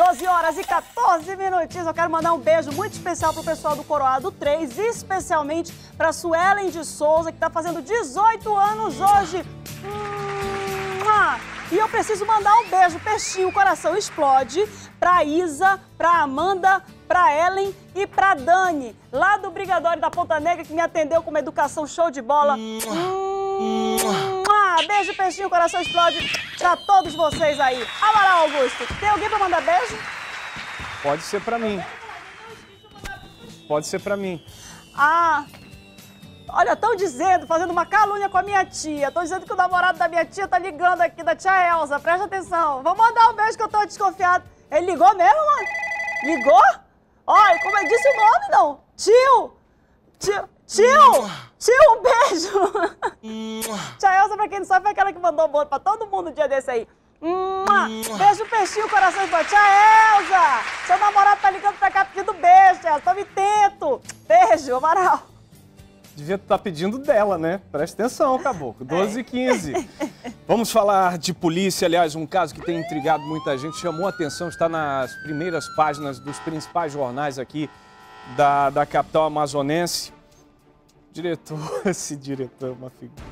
12 horas e 14 minutinhos. Eu quero mandar um beijo muito especial pro pessoal do Coroado 3, especialmente pra Suelen de Souza, que tá fazendo 18 anos hoje. E eu preciso mandar um beijo, peixinho, o coração explode, pra Isa, pra Amanda, pra Ellen e pra Dani, lá do Brigadório da Ponta Negra, que me atendeu com uma educação show de bola. Beijo, peixinho, coração explode pra todos vocês aí. Amaral Augusto, tem alguém pra mandar beijo? Pode ser pra mim. Pode ser pra mim. Ah, olha, estão dizendo, fazendo uma calúnia com a minha tia. Estão dizendo que o namorado da minha tia tá ligando aqui, da tia Elza. Presta atenção. Vou mandar um beijo que eu tô desconfiado. Ele ligou mesmo, mano? Ligou? Olha, como eu disse o nome, não? Tio! Tio! Tio! Tio, um beijo! tia Elza, pra quem não sabe, foi aquela que mandou bolo pra todo mundo no dia desse aí. Beijo, peixinho, coração de Tia Elza! Seu namorado tá ligando pra cá pedindo beijo, Elza. Tome tento! Beijo, Amaral. Devia estar tá pedindo dela, né? Presta atenção, caboclo. 12 e 15. Vamos falar de polícia. Aliás, um caso que tem intrigado muita gente, chamou a atenção, está nas primeiras páginas dos principais jornais aqui da, da capital amazonense. Diretor, esse diretor é uma figura.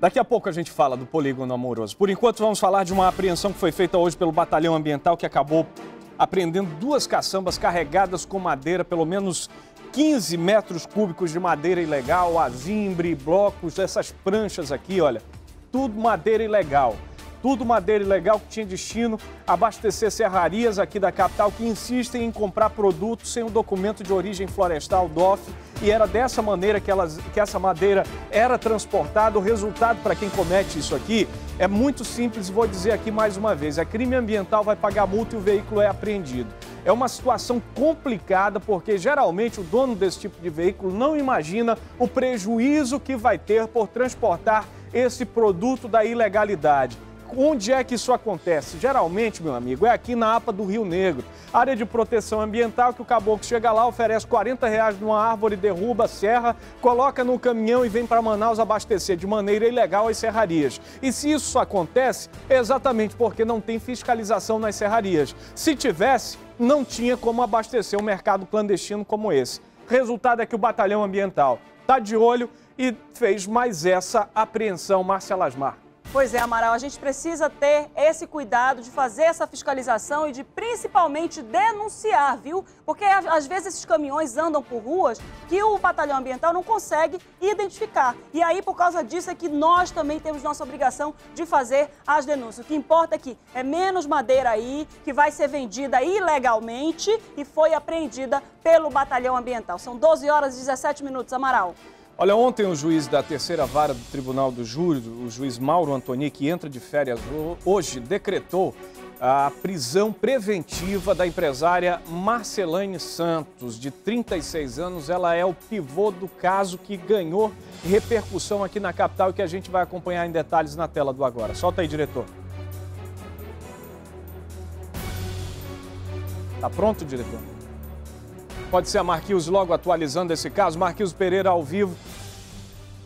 Daqui a pouco a gente fala do polígono amoroso. Por enquanto, vamos falar de uma apreensão que foi feita hoje pelo Batalhão Ambiental, que acabou apreendendo duas caçambas carregadas com madeira, pelo menos 15 metros cúbicos de madeira ilegal, azimbre, blocos, essas pranchas aqui, olha, tudo madeira ilegal tudo madeira ilegal que tinha destino abastecer serrarias aqui da capital que insistem em comprar produtos sem o documento de origem florestal DOF e era dessa maneira que, elas, que essa madeira era transportada. O resultado para quem comete isso aqui é muito simples, vou dizer aqui mais uma vez: a crime ambiental vai pagar multa e o veículo é apreendido. É uma situação complicada porque geralmente o dono desse tipo de veículo não imagina o prejuízo que vai ter por transportar esse produto da ilegalidade. Onde é que isso acontece? Geralmente, meu amigo, é aqui na APA do Rio Negro. Área de proteção ambiental que o caboclo chega lá, oferece 40 reais numa árvore, derruba, serra, coloca no caminhão e vem para Manaus abastecer de maneira ilegal as serrarias. E se isso acontece, é exatamente porque não tem fiscalização nas serrarias. Se tivesse, não tinha como abastecer um mercado clandestino como esse. Resultado é que o Batalhão Ambiental está de olho e fez mais essa apreensão, Márcia Lasmar. Pois é, Amaral, a gente precisa ter esse cuidado de fazer essa fiscalização e de principalmente denunciar, viu? Porque às vezes esses caminhões andam por ruas que o batalhão ambiental não consegue identificar. E aí, por causa disso, é que nós também temos nossa obrigação de fazer as denúncias. O que importa é que é menos madeira aí que vai ser vendida ilegalmente e foi apreendida pelo batalhão ambiental. São 12 horas e 17 minutos, Amaral. Olha, ontem o juiz da terceira vara do Tribunal do Júri, o juiz Mauro Antoni, que entra de férias hoje, decretou a prisão preventiva da empresária Marcelane Santos, de 36 anos. Ela é o pivô do caso que ganhou repercussão aqui na capital e que a gente vai acompanhar em detalhes na tela do agora. Solta aí, diretor. Tá pronto, diretor? Pode ser a Marquinhos logo atualizando esse caso. Marquinhos Pereira ao vivo.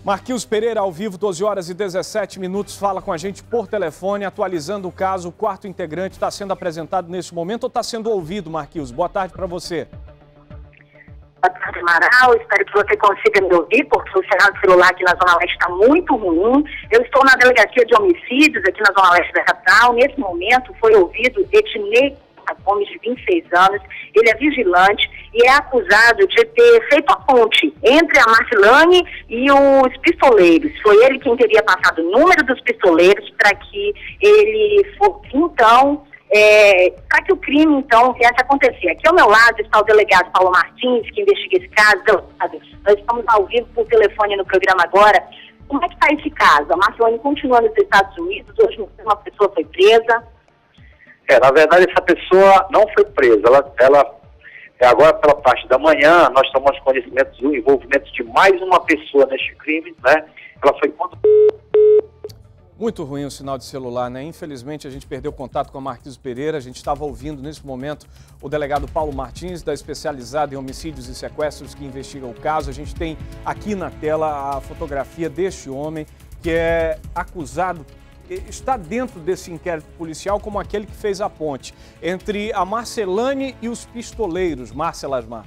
Marquinhos Pereira ao vivo, 12 horas e 17 minutos, fala com a gente por telefone, atualizando o caso. O quarto integrante está sendo apresentado nesse momento ou está sendo ouvido, Marquinhos? Boa tarde para você. Boa tarde, Amaral. Espero que você consiga me ouvir, porque o sinal de celular aqui na Zona Leste está muito ruim. Eu estou na delegacia de homicídios aqui na Zona Leste da capital. Nesse momento foi ouvido Ednei Gomes, de 26 anos. Ele é vigilante e é acusado de ter feito a ponte entre a Marcelane e os pistoleiros. Foi ele quem teria passado o número dos pistoleiros para que ele fosse, então, é, para que o crime, então, viesse a acontecer. Aqui ao meu lado está o delegado Paulo Martins, que investiga esse caso. Nós estamos ao vivo por telefone no programa agora. Como é que está esse caso? A Marcelane continua nos Estados Unidos, hoje uma pessoa foi presa. É, na verdade, essa pessoa não foi presa. Ela, ela é, agora, pela parte da manhã, nós tomamos conhecimento do envolvimento de mais uma pessoa neste crime, né? Ela foi muito ruim o sinal de celular, né? Infelizmente a gente perdeu contato com a Marquinhos Pereira. A gente estava ouvindo nesse momento o delegado Paulo Martins, da especializada em homicídios e sequestros que investiga o caso. A gente tem aqui na tela a fotografia deste homem que é acusado está dentro desse inquérito policial como aquele que fez a ponte entre a Marcelane e os pistoleiros, Márcia Lasmar.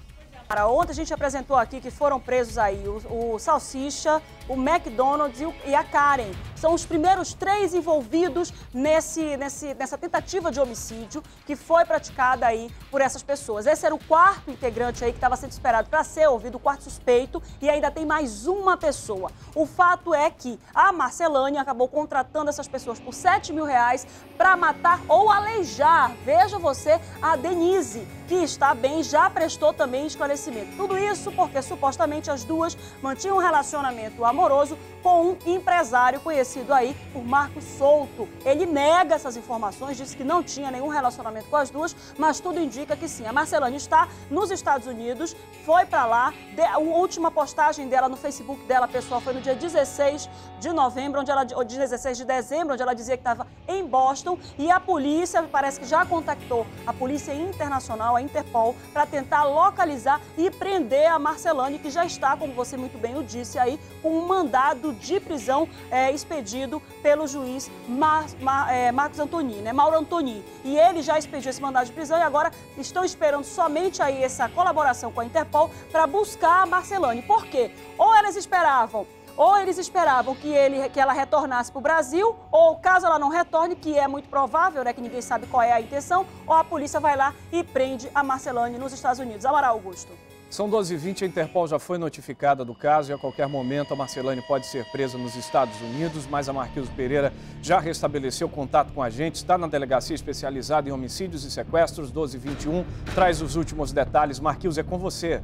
Ontem a gente apresentou aqui que foram presos aí o, o Salsicha, o McDonald's e, o, e, a Karen. São os primeiros três envolvidos nesse, nesse, nessa tentativa de homicídio que foi praticada aí por essas pessoas. Esse era o quarto integrante aí que estava sendo esperado para ser ouvido, o quarto suspeito, e ainda tem mais uma pessoa. O fato é que a Marcelane acabou contratando essas pessoas por 7 mil reais para matar ou aleijar. Veja você, a Denise, que está bem, já prestou também esclarecimento. Tudo isso porque supostamente as duas mantinham um relacionamento amoroso com um empresário conhecido aí por Marcos Souto. Ele nega essas informações, disse que não tinha nenhum relacionamento com as duas, mas tudo indica que sim. A Marcelane está nos Estados Unidos, foi para lá. a última postagem dela no Facebook dela, pessoal, foi no dia 16 de novembro, onde ela, ou 16 de dezembro, onde ela dizia que estava em Boston e a polícia parece que já contactou a Polícia Internacional, a Interpol, para tentar localizar e prender a Marcelane, que já está, como você muito bem o disse aí, com um mandado de prisão é, expedido pelo juiz Mar, Mar, é, Marcos Antoni, né, Mauro Antoni. E ele já expediu esse mandado de prisão e agora estão esperando somente aí essa colaboração com a Interpol para buscar a Marcelane. Por quê? Ou elas esperavam ou eles esperavam que, ele, que ela retornasse para o Brasil, ou caso ela não retorne, que é muito provável, né, que ninguém sabe qual é a intenção, ou a polícia vai lá e prende a Marcelane nos Estados Unidos. Amaral Augusto. São 12h20, a Interpol já foi notificada do caso e a qualquer momento a Marcelane pode ser presa nos Estados Unidos, mas a Marquinhos Pereira já restabeleceu contato com a gente, está na delegacia especializada em homicídios e sequestros, 1221, traz os últimos detalhes. Marquinhos, é com você.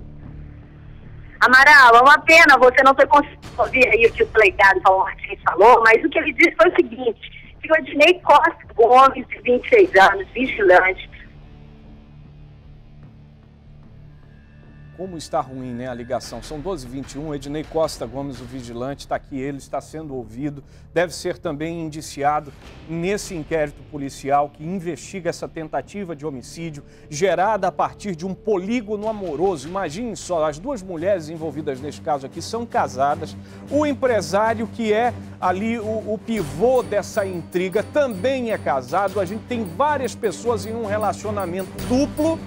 Amaral, é uma pena você não ter conseguido ouvir aí o que o delegado Paulo Martins falou, mas o que ele disse foi o seguinte, que o Ednei Costa Gomes, de 26 anos, vigilante, como está ruim né, a ligação. São 12h21, Ednei Costa Gomes, o vigilante, está aqui, ele está sendo ouvido, deve ser também indiciado nesse inquérito policial que investiga essa tentativa de homicídio gerada a partir de um polígono amoroso. Imagine só, as duas mulheres envolvidas neste caso aqui são casadas, o empresário que é ali o, o pivô dessa intriga também é casado, a gente tem várias pessoas em um relacionamento duplo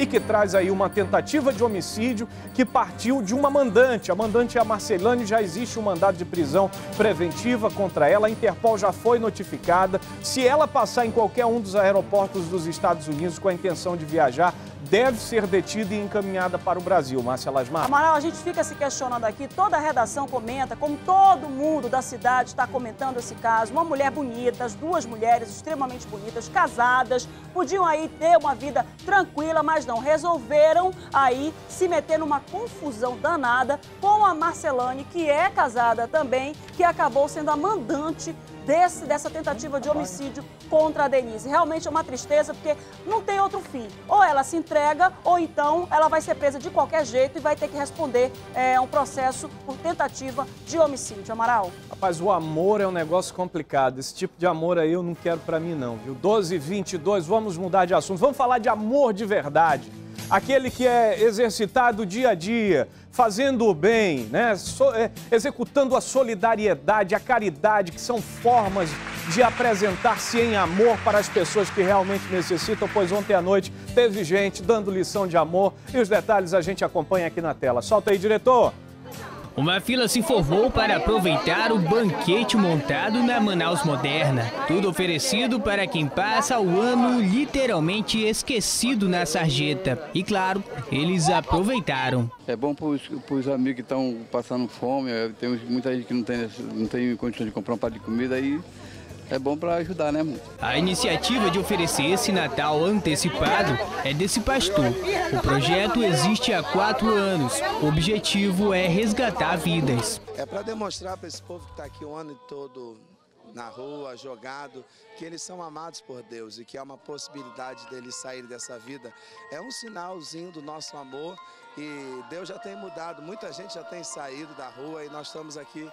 e que traz aí uma tentativa de homicídio que partiu de uma mandante. A mandante é a Marcelane, já existe um mandado de prisão preventiva contra ela. A Interpol já foi notificada. Se ela passar em qualquer um dos aeroportos dos Estados Unidos com a intenção de viajar, deve ser detida e encaminhada para o Brasil. Márcia Lasmar. Amaral, a gente fica se questionando aqui, toda a redação comenta, como todo mundo da cidade está comentando esse caso. Uma mulher bonita, as duas mulheres extremamente bonitas, casadas, podiam aí ter uma vida tranquila, mas não, resolveram aí se meter numa confusão danada com a Marcelane, que é casada também, que acabou sendo a mandante desse, dessa tentativa de homicídio contra a Denise. Realmente é uma tristeza, porque não tem outro fim. Ou ela se entrega, ou então ela vai ser presa de qualquer jeito e vai ter que responder é, um processo por tentativa de homicídio. Amaral? Rapaz, o amor é um negócio complicado. Esse tipo de amor aí eu não quero para mim, não, viu? 12 22, vamos mudar de assunto. Vamos falar de amor de verdade aquele que é exercitado dia a dia, fazendo o bem, né? So, é, executando a solidariedade, a caridade, que são formas de apresentar-se em amor para as pessoas que realmente necessitam, pois ontem à noite teve gente dando lição de amor e os detalhes a gente acompanha aqui na tela. Solta aí, diretor! Uma fila se formou para aproveitar o banquete montado na Manaus Moderna. Tudo oferecido para quem passa o ano literalmente esquecido na sarjeta. E claro, eles aproveitaram. É bom para os amigos que estão passando fome, tem muita gente que não tem, não tem condições de comprar um prato de comida aí é bom para ajudar, né, mano? A iniciativa de oferecer esse Natal antecipado é desse pastor. O projeto existe há quatro anos. O objetivo é resgatar vidas. É para demonstrar para esse povo que está aqui o ano todo na rua, jogado, que eles são amados por Deus e que há uma possibilidade deles sair dessa vida. É um sinalzinho do nosso amor e Deus já tem mudado, muita gente já tem saído da rua e nós estamos aqui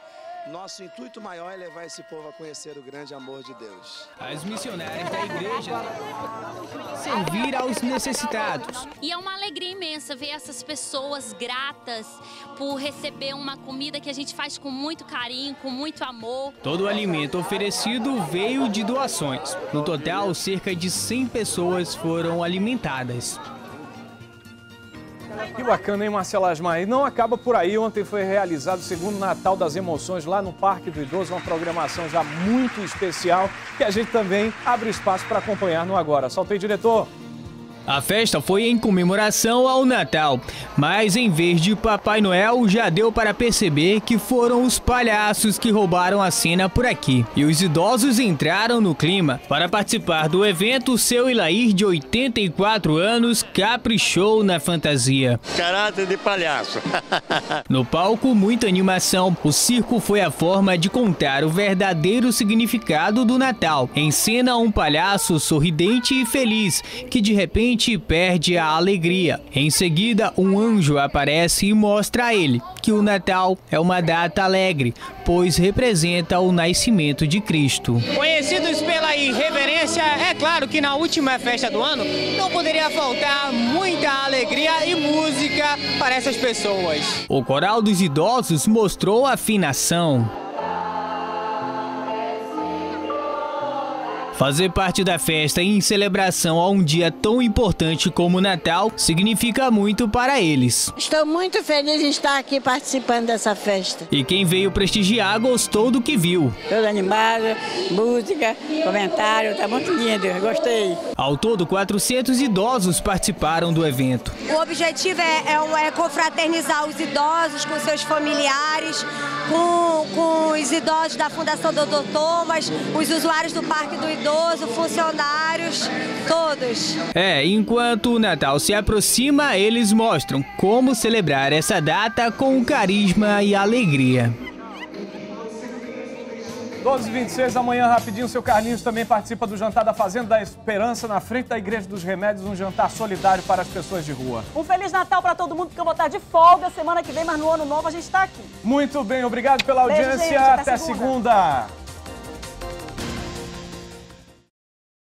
nosso intuito maior é levar esse povo a conhecer o grande amor de Deus. As missionárias da igreja servir aos necessitados. E é uma alegria imensa ver essas pessoas gratas por receber uma comida que a gente faz com muito carinho, com muito amor. Todo o alimento oferecido veio de doações. No total, cerca de 100 pessoas foram alimentadas. Que bacana, hein, Marcela Asmar? E não acaba por aí. Ontem foi realizado o segundo Natal das Emoções lá no Parque do Idoso, uma programação já muito especial que a gente também abre espaço para acompanhar no Agora. Solta aí, diretor. A festa foi em comemoração ao Natal, mas em vez de Papai Noel, já deu para perceber que foram os palhaços que roubaram a cena por aqui. E os idosos entraram no clima. Para participar do evento, seu Ilair, de 84 anos, caprichou na fantasia. Caráter de palhaço. no palco, muita animação. O circo foi a forma de contar o verdadeiro significado do Natal. Em cena, um palhaço sorridente e feliz, que de repente perde a alegria. Em seguida, um anjo aparece e mostra a ele que o Natal é uma data alegre, pois representa o nascimento de Cristo. Conhecidos pela irreverência, é claro que na última festa do ano não poderia faltar muita alegria e música para essas pessoas. O coral dos idosos mostrou afinação. Fazer parte da festa em celebração a um dia tão importante como o Natal significa muito para eles. Estou muito feliz em estar aqui participando dessa festa. E quem veio prestigiar gostou do que viu. Todo animado, música, comentário, tá muito lindo, gostei. Ao todo, 400 idosos participaram do evento. O objetivo é, é, é confraternizar os idosos com seus familiares, com, com os idosos da Fundação Dr. Thomas, os usuários do Parque do idoso, funcionários, todos. É, enquanto o Natal se aproxima, eles mostram como celebrar essa data com carisma e alegria. 12h26, amanhã rapidinho, seu Carlinhos também participa do Jantar da Fazenda da Esperança, na frente da Igreja dos Remédios, um jantar solidário para as pessoas de rua. Um Feliz Natal para todo mundo, porque eu vou estar de folga semana que vem, mas no Ano Novo a gente está aqui. Muito bem, obrigado pela audiência. Beijo, gente, até, até segunda. segunda.